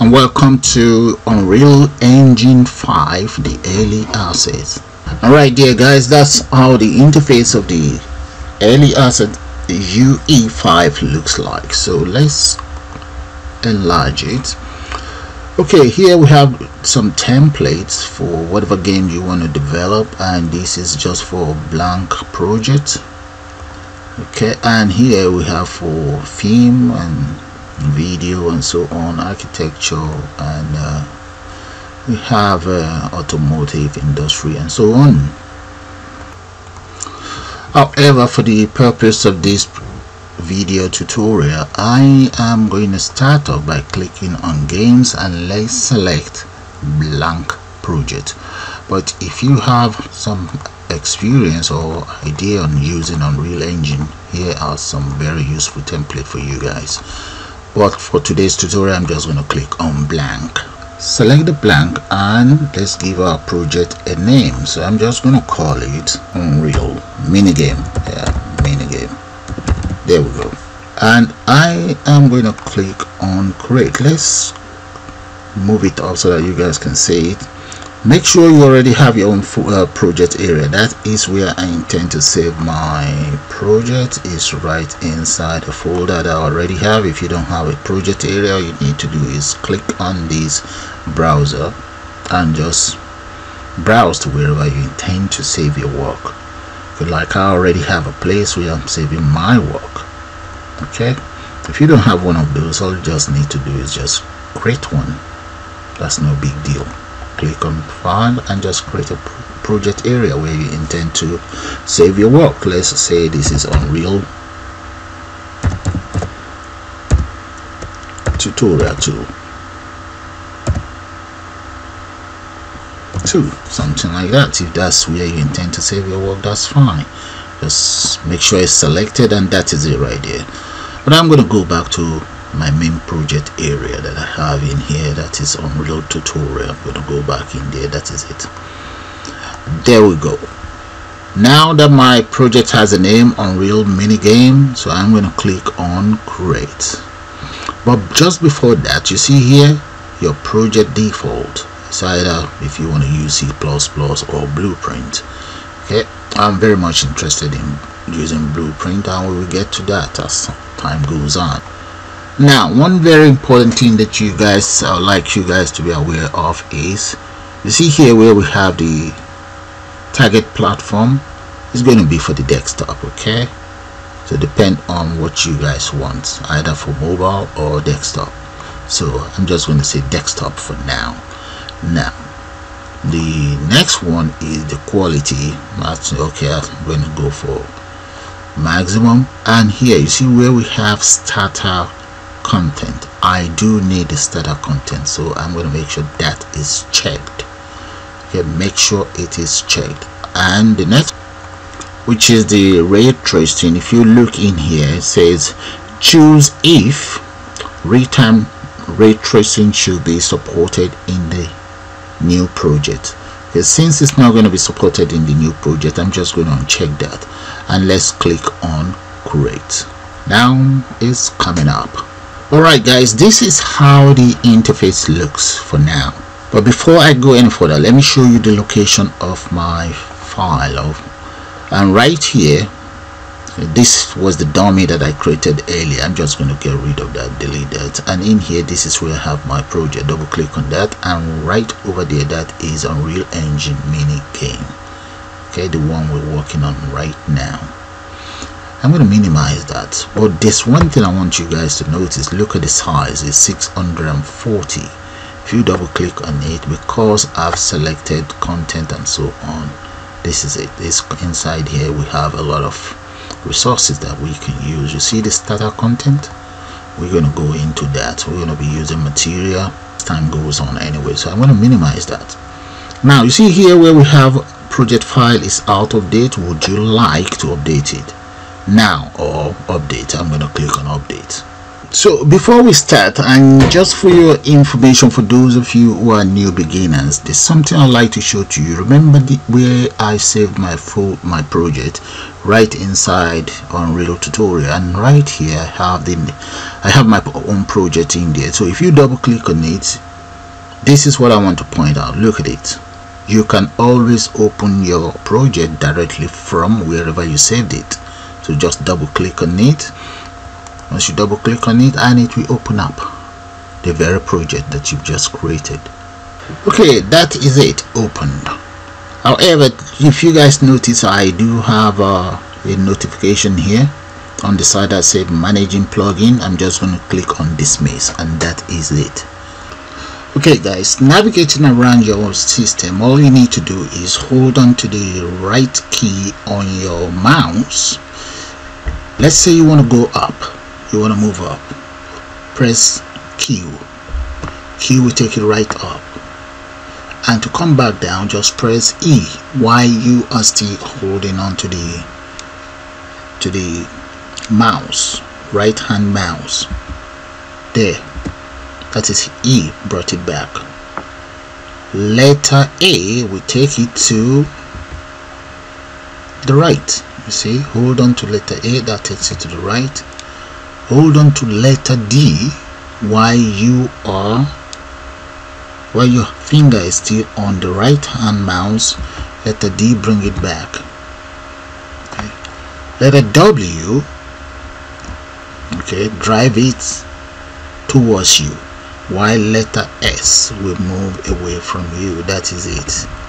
and welcome to Unreal Engine 5 the early access alright dear guys that's how the interface of the early access UE5 looks like. So let's enlarge it. Okay here we have some templates for whatever game you want to develop and this is just for blank project. Okay and here we have for theme and video and so on architecture and uh, we have uh, automotive industry and so on. However for the purpose of this video tutorial I am going to start off by clicking on games and let's select blank project. But if you have some experience or idea on using Unreal Engine here are some very useful template for you guys but for today's tutorial I'm just going to click on blank. Select the blank and let's give our project a name. So I'm just going to call it Unreal minigame. Yeah minigame. There we go. And I am going to click on create. Let's move it up so that you guys can see it make sure you already have your own uh, project area. That is where I intend to save my project. Is right inside the folder that I already have. If you don't have a project area all you need to do is click on this browser and just browse to wherever you intend to save your work. Like I already have a place where I'm saving my work okay? If you don't have one of those all you just need to do is just create one. That's no big deal click on file and just create a project area where you intend to save your work. Let's say this is unreal tutorial 2 2 something like that. If that's where you intend to save your work that's fine. Just make sure it's selected and that is it right there. But i'm going to go back to my main project area that I have in here that is Unreal tutorial. I'm to go back in there. That is it. There we go. Now that my project has a name Unreal minigame so I'm going to click on create. But just before that you see here your project default. It's either if you want to use C++ or Blueprint. Okay? I'm very much interested in using Blueprint. And we will get to that as time goes on now one very important thing that you guys uh, like you guys to be aware of is you see here where we have the target platform? Is going to be for the desktop okay? So depend on what you guys want either for mobile or desktop. So i'm just going to say desktop for now. Now the next one is the quality. That's okay i'm going to go for maximum. And here you see where we have starter content. I do need the starter content so I'm going to make sure that is checked. Okay make sure it is checked. And the next which is the ray tracing if you look in here it says choose if real-time ray tracing should be supported in the new project. Okay, since it's not going to be supported in the new project I'm just going to uncheck that. And let's click on create. Now it's coming up alright guys this is how the interface looks for now. But before I go any further let me show you the location of my file. Of and right here this was the dummy that I created earlier. I'm just going to get rid of that delete that. And in here this is where I have my project. Double click on that. And right over there that is Unreal Engine mini game. Okay the one we're working on right now I'm going to minimize that but this one thing I want you guys to notice look at the size is 640 if you double click on it because I've selected content and so on this is it. This inside here we have a lot of resources that we can use. You see the starter content? We're going to go into that. We're going to be using material. Time goes on anyway so I'm going to minimize that. Now you see here where we have project file is out of date. Would you like to update it now or update? I'm going to click on update. So before we start and just for your information for those of you who are new beginners there's something i'd like to show to you. Remember the, where i saved my full my project? Right inside unreal tutorial and right here i have the i have my own project in there. So if you double click on it this is what i want to point out. Look at it. You can always open your project directly from wherever you saved it so just double click on it. Once you double click on it and it will open up the very project that you've just created. Okay that is it opened. However if you guys notice I do have a, a notification here on the side that says managing plugin. I'm just going to click on dismiss and that is it. Okay guys navigating around your system all you need to do is hold on to the right key on your mouse let's say you want to go up. You want to move up. Press Q. Q will take you right up. And to come back down just press E while you are still holding on to the to the mouse right hand mouse. There. That is E brought it back. Letter A will take it to the right you see hold on to letter A that takes it to the right. Hold on to letter D while you are while your finger is still on the right hand mouse letter D bring it back. Okay. letter W okay drive it towards you while letter S will move away from you. That is it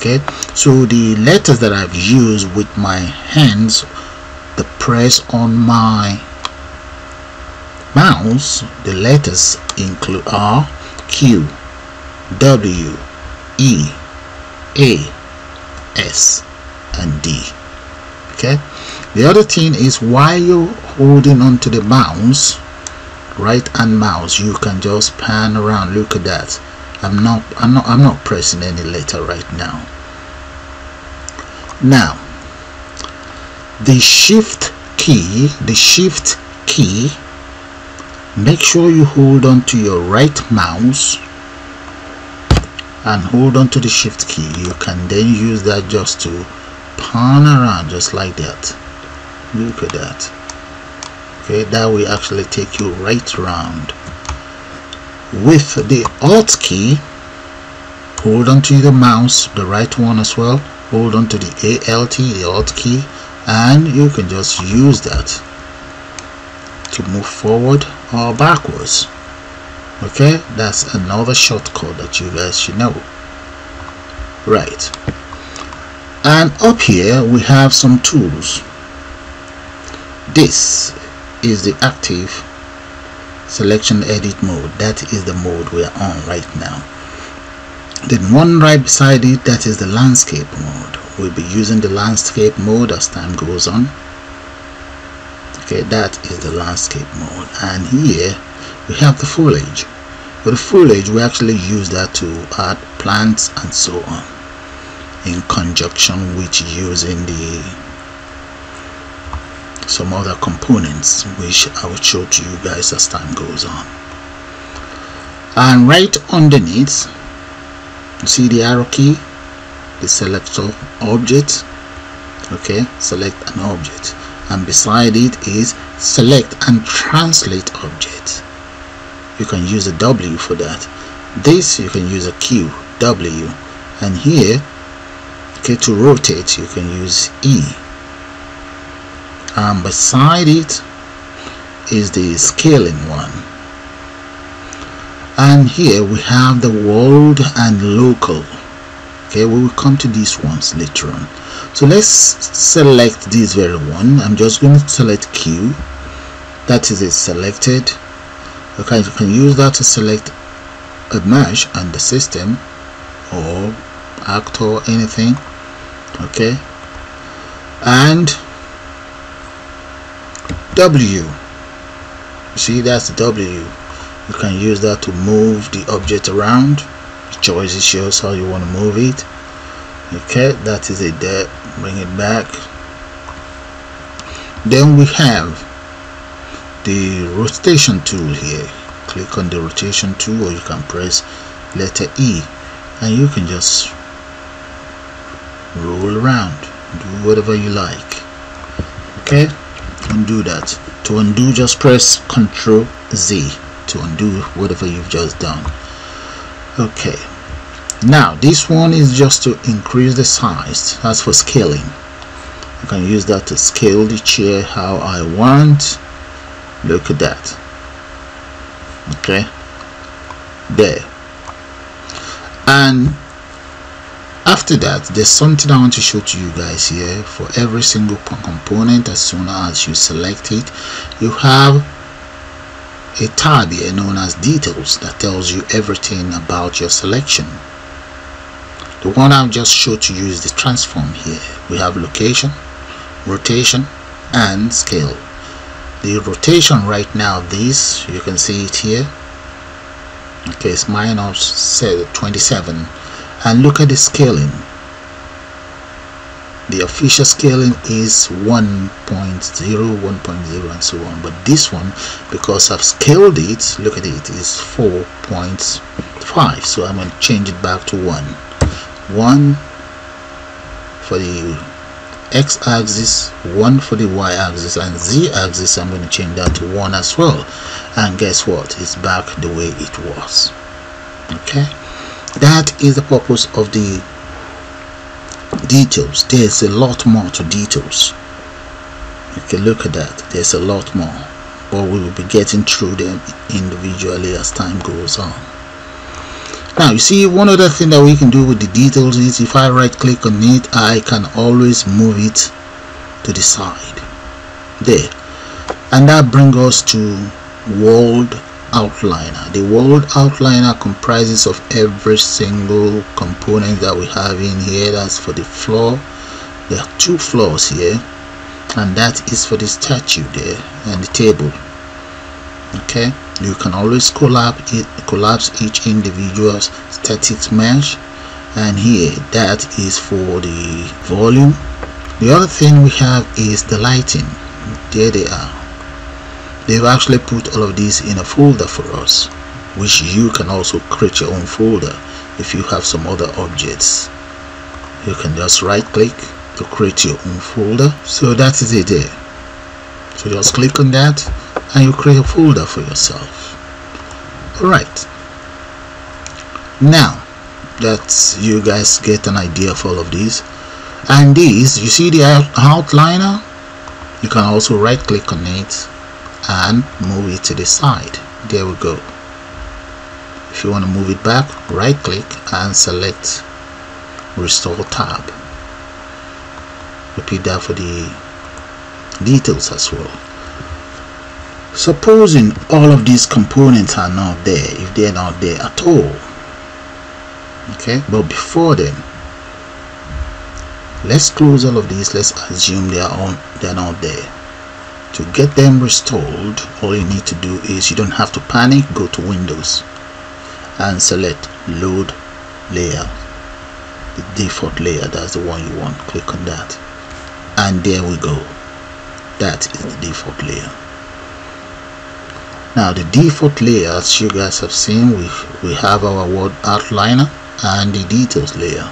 okay? So the letters that I've used with my hands the press on my mouse the letters include R Q W E A S and D okay? The other thing is while you're holding onto the mouse right hand mouse you can just pan around look at that I'm not I'm not I'm not pressing any letter right now. Now the shift key the shift key make sure you hold on to your right mouse and hold on to the shift key. You can then use that just to pan around just like that. Look at that. Okay that will actually take you right around with the alt key hold on to the mouse the right one as well hold on to the alt the alt key and you can just use that to move forward or backwards. Okay that's another shortcut that you guys should know. Right. And up here we have some tools. This is the active selection edit mode. That is the mode we are on right now. Then one right beside it that is the landscape mode. We'll be using the landscape mode as time goes on. Okay that is the landscape mode. And here we have the foliage. With the foliage we actually use that to add plants and so on in conjunction with using the some other components which I will show to you guys as time goes on. And right underneath you see the arrow key? The selector object okay select an object. And beside it is select and translate object you can use a W for that. This you can use a Q W. And here okay to rotate you can use E and beside it is the scaling one. And here we have the world and local. Okay we will come to these ones later on. So let's select this very one. I'm just going to select q. That is it selected. Okay you can use that to select a mesh and the system or actor or anything. Okay. And w. See that's the w. You can use that to move the object around. The choice is yours how you want to move it. Okay that is it there. Bring it back. Then we have the rotation tool here. Click on the rotation tool or you can press letter E and you can just roll around do whatever you like. Okay undo that. To undo just press ctrl Z to undo whatever you've just done. Okay. Now this one is just to increase the size. That's for scaling. I can use that to scale the chair how I want. Look at that. Okay. There. And after that there's something I want to show to you guys here for every single component as soon as you select it you have a tab here known as details that tells you everything about your selection. The one I've just showed to you is the transform here. We have location rotation and scale. The rotation right now this you can see it here. Okay it's minus 27 and look at the scaling. The official scaling is 1.0 1.0 and so on. But this one because I've scaled it look at it is 4.5 so I'm going to change it back to 1 1 for the x-axis 1 for the y-axis and z-axis I'm going to change that to 1 as well. And guess what? It's back the way it was. Okay that is the purpose of the details. There's a lot more to details. You can look at that. There's a lot more. But we will be getting through them individually as time goes on. Now you see one other thing that we can do with the details is if I right click on it I can always move it to the side. There. And that brings us to world outliner the world outliner comprises of every single component that we have in here. That's for the floor. There are two floors here and that is for the statue there and the table. Okay? You can always collapse it collapse each individual static mesh and here that is for the volume. The other thing we have is the lighting. There they are they've actually put all of these in a folder for us which you can also create your own folder if you have some other objects. You can just right click to create your own folder. So that is it there. So just click on that and you create a folder for yourself. Alright now that you guys get an idea of all of these and these you see the outliner you can also right click on it and move it to the side. There we go. If you want to move it back right click and select restore tab. Repeat that for the details as well. Supposing all of these components are not there if they're not there at all okay? But before then let's close all of these. Let's assume they are on they're not there to get them restored all you need to do is you don't have to panic go to windows and select load layer the default layer that's the one you want click on that. And there we go. That is the default layer. Now the default layer as you guys have seen we we have our world outliner and the details layer.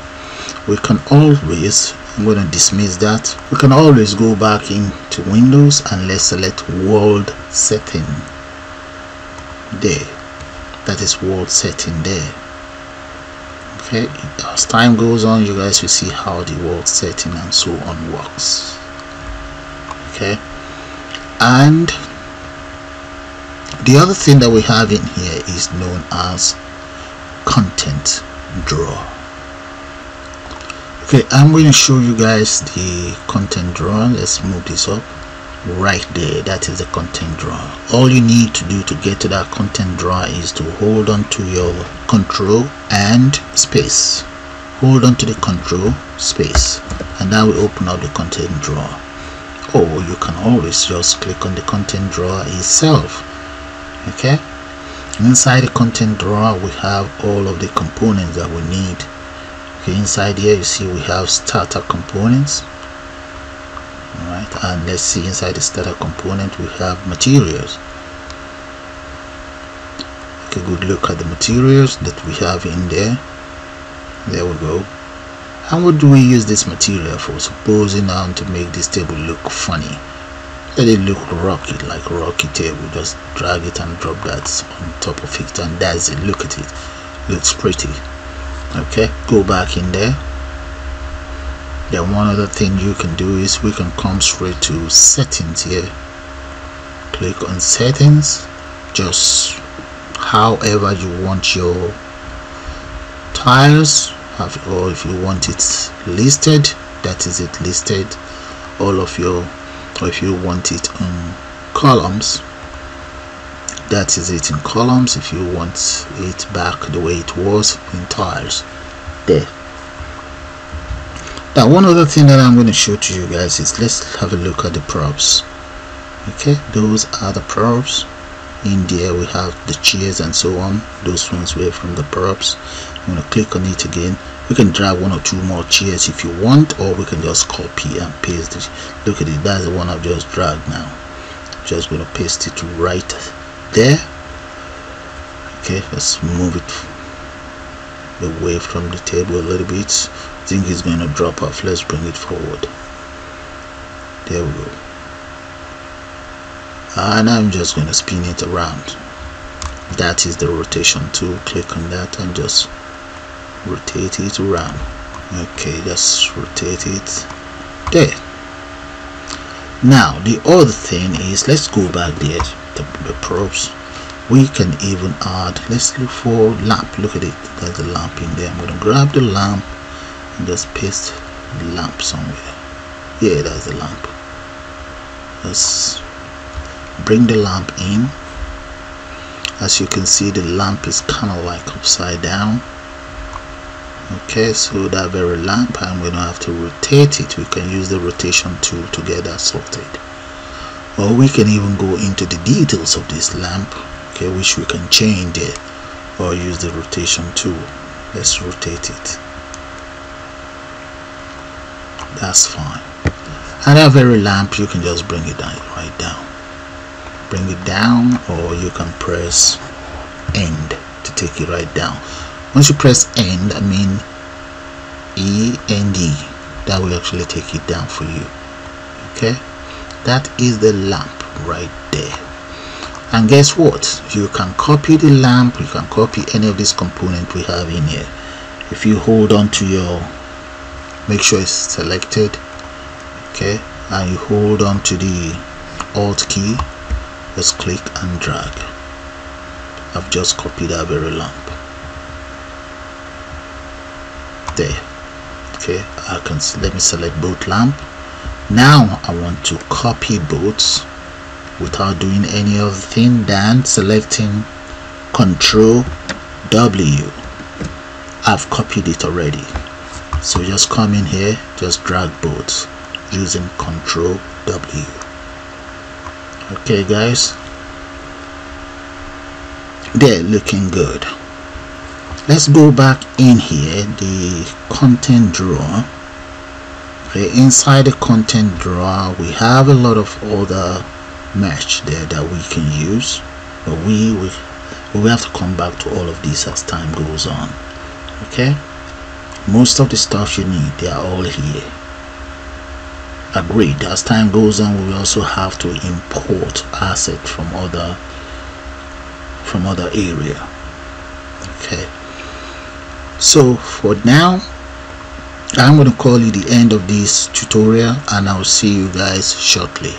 We can always I'm going to dismiss that. We can always go back into Windows and let's select world setting. There. That is world setting there. Okay as time goes on you guys will see how the world setting and so on works. Okay. And the other thing that we have in here is known as content drawer okay i'm going to show you guys the content drawer. Let's move this up. Right there that is the content drawer. All you need to do to get to that content drawer is to hold on to your control and space. Hold on to the control space and that will open up the content drawer. Or you can always just click on the content drawer itself okay? Inside the content drawer we have all of the components that we need okay inside here you see we have starter components. Alright and let's see inside the starter component we have materials. Take a good look at the materials that we have in there. There we go. And what do we use this material for? Supposing now to make this table look funny. Let it look rocky like rocky table. Just drag it and drop that on top of it and that's it. Look at it. Looks pretty okay go back in there. Then one other thing you can do is we can come straight to settings here. Click on settings just however you want your tiles have or if you want it listed that is it listed. All of your or if you want it in columns that is it in columns. If you want it back the way it was in tiles. There. Now one other thing that i'm going to show to you guys is let's have a look at the props. Okay those are the props. In there we have the chairs and so on. Those ones were from the props. I'm going to click on it again. We can drag one or two more chairs if you want or we can just copy and paste it. Look at it. That's the one i've just dragged now. Just going to paste it right there. Okay let's move it away from the table a little bit. Think it's going to drop off. Let's bring it forward. There we go. And I'm just going to spin it around. That is the rotation tool. Click on that and just rotate it around. Okay just rotate it there. Now the other thing is let's go back there the, the props we can even add let's look for lamp. Look at it. There's a lamp in there. I'm going to grab the lamp and just paste the lamp somewhere. Yeah there's the lamp. Let's bring the lamp in. As you can see the lamp is kind of like upside down. Okay so that very lamp I'm going to have to rotate it. We can use the rotation tool to get that sorted or we can even go into the details of this lamp okay which we can change it or use the rotation tool. Let's rotate it. That's fine. And that very lamp you can just bring it down right down. Bring it down or you can press end to take it right down. Once you press end I mean E and E D that will actually take it down for you okay that is the lamp right there. And guess what? You can copy the lamp you can copy any of these component we have in here. If you hold on to your make sure it's selected okay? And you hold on to the alt key just click and drag. I've just copied that very lamp. There. Okay I can let me select both lamp now I want to copy both without doing any other thing than selecting control W. I've copied it already. So just come in here just drag both using control W. Okay guys. They're looking good. Let's go back in here the content drawer okay inside the content drawer we have a lot of other mesh there that we can use but we we, we have to come back to all of these as time goes on okay? Most of the stuff you need they are all here. Agreed as time goes on we also have to import asset from other from other area okay? So for now i'm going to call it the end of this tutorial and i'll see you guys shortly